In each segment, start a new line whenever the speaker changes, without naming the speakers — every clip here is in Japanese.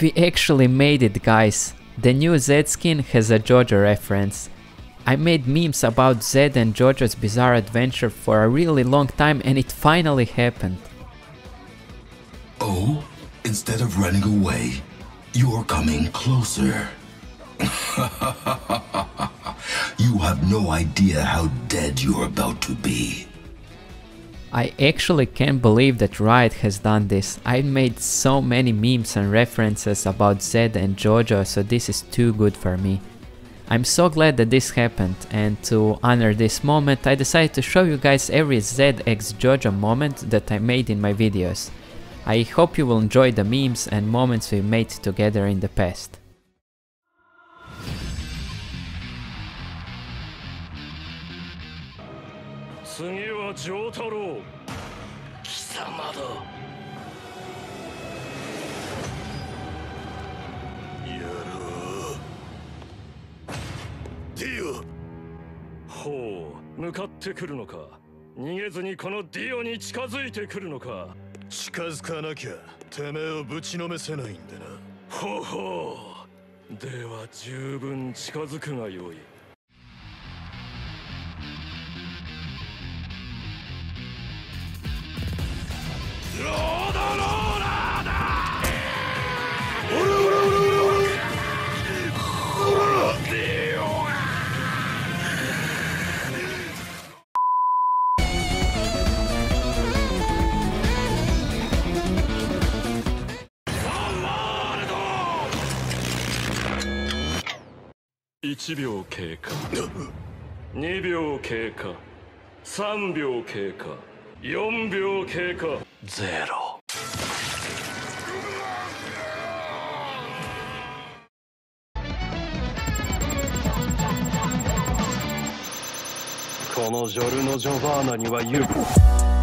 We actually made it guys. The new Zed skin has a JoJo reference. I made memes about Zed and JoJo's bizarre adventure for a really long time and it finally happened.
Oh, instead of running away, you're coming closer. you have no idea how dead you're about to be.
I actually can't believe that Riot has done this. I made so many memes and references about Zed and JoJo, so this is too good for me. I'm so glad that this happened and to honor this moment I decided to show you guys every ZX JoJo moment that I made in my videos. I hope you will enjoy the memes and moments we made together in the past.
次は丈太郎。貴様だ。やろう。ディオ。ほう向かってくるのか。逃げずにこのディオに近づいてくるのか。
近づかなきゃてめえをぶちのめせないんでな。
ほうほう。では十分近づくがよい1秒経過。2秒経過。3秒経過。4秒経過。ゼロ。このジョルノ・ジョバーナには言う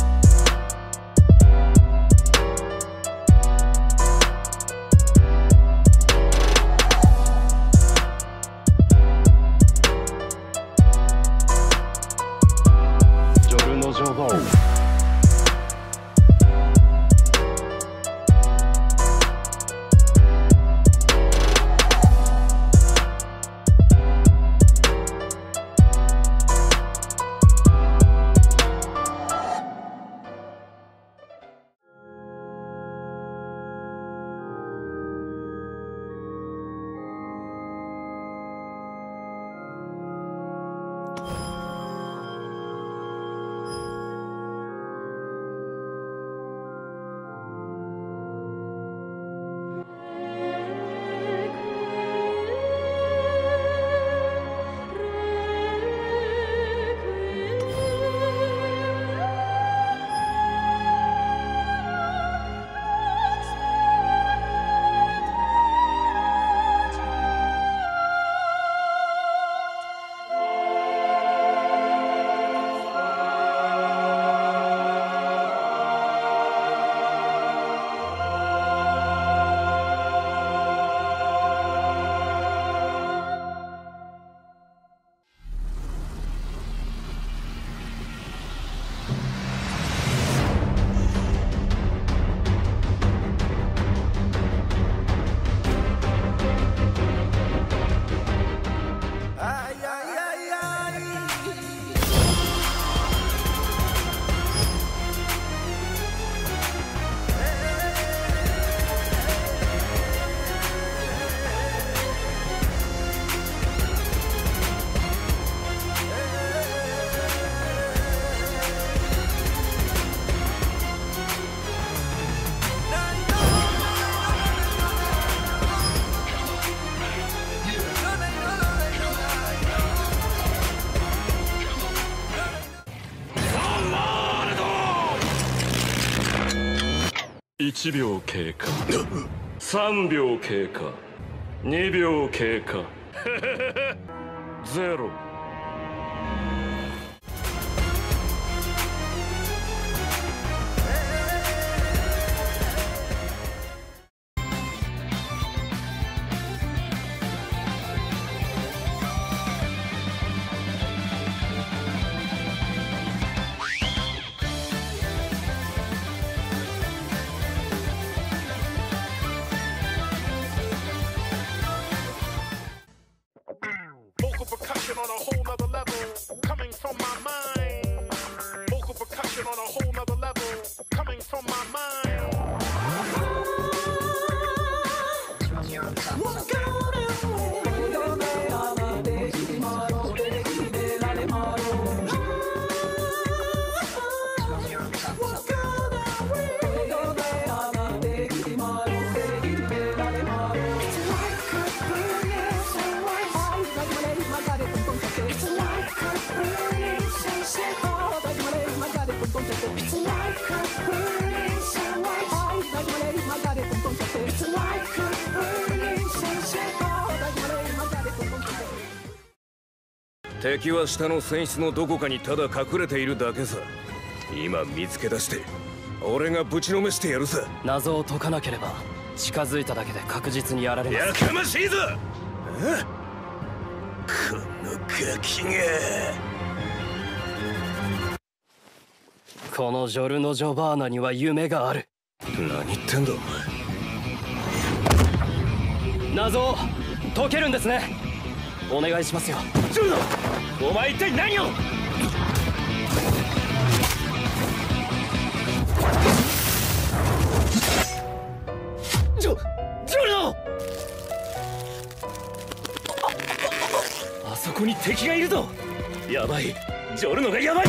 1秒経過。3秒経過。2秒経過。ゼロ。
percussion on a whole nother level, coming from my mind. Vocal percussion on a whole nother level, coming from my mind. Gonna
敵は下の船室のどこかにただ隠れているだけさ。今見つけ出して俺がぶちのめしてやるさ。
謎を解かなければ近づいただけで確実にやられます。
やかましいぞ！え？このガキが。
このジョルノ・ジョバーナには夢がある。
何言ってんだお前。
謎を解けるんですね。お願いしますよ。
ジョルノお前一体何を？ジョジョルノ。あそこに敵がいるぞ。やばい。ジョルノがやばい。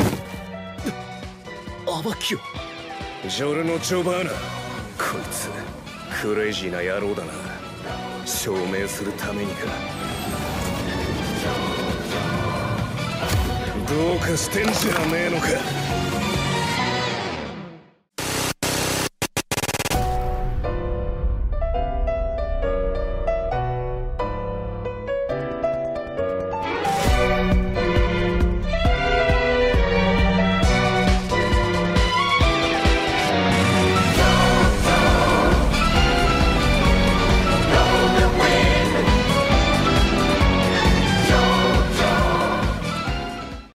アバキオジョルノ・ジョバーナこいつクレイジーな野郎だな。証明するためにか。どうかしてんじゃねえのか。